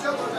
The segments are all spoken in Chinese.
Muchachos.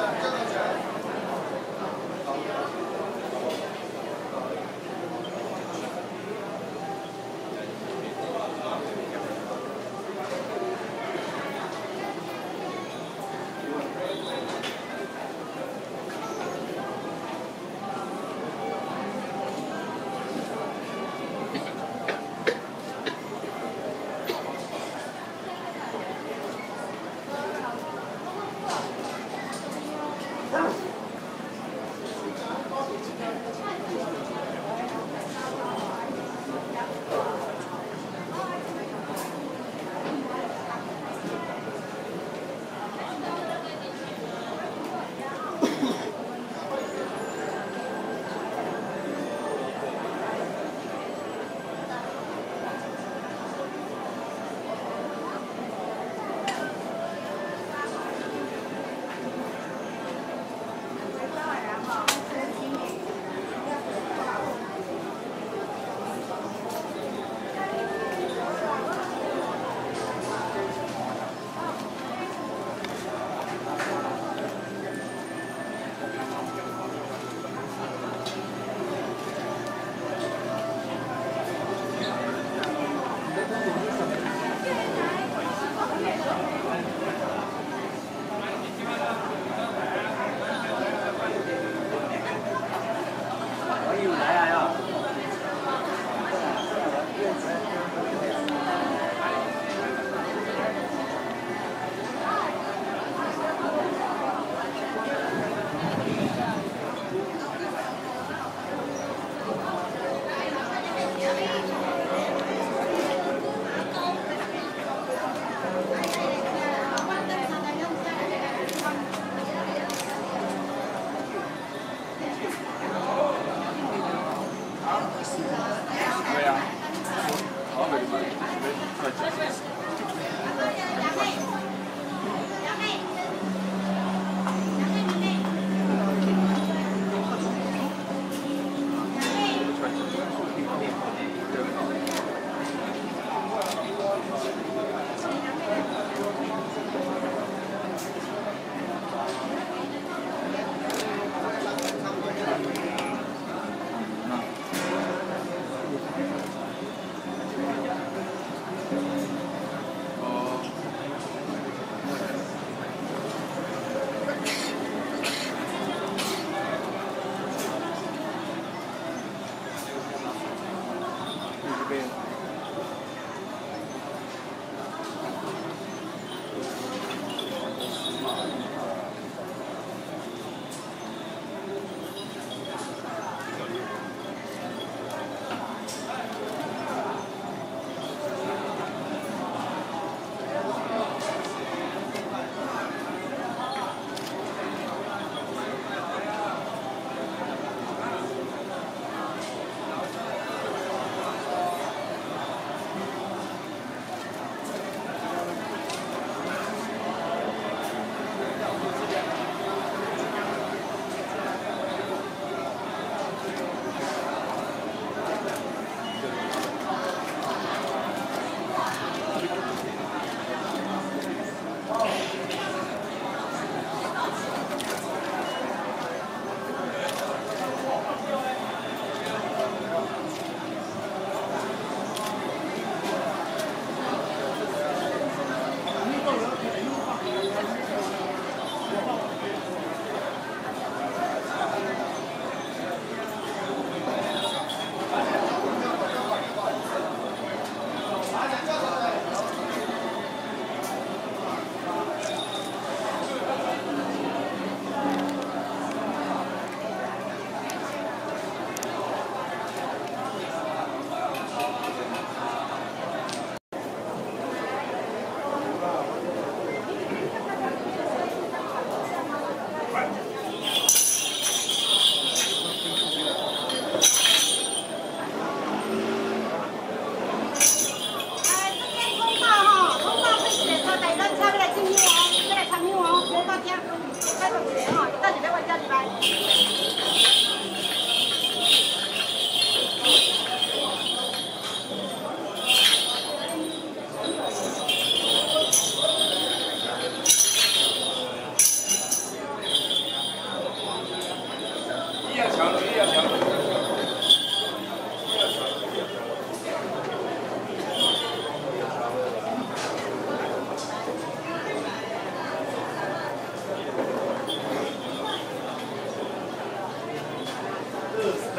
你到里边外加里边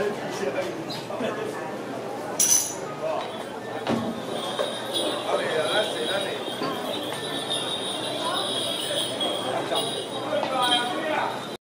来一些。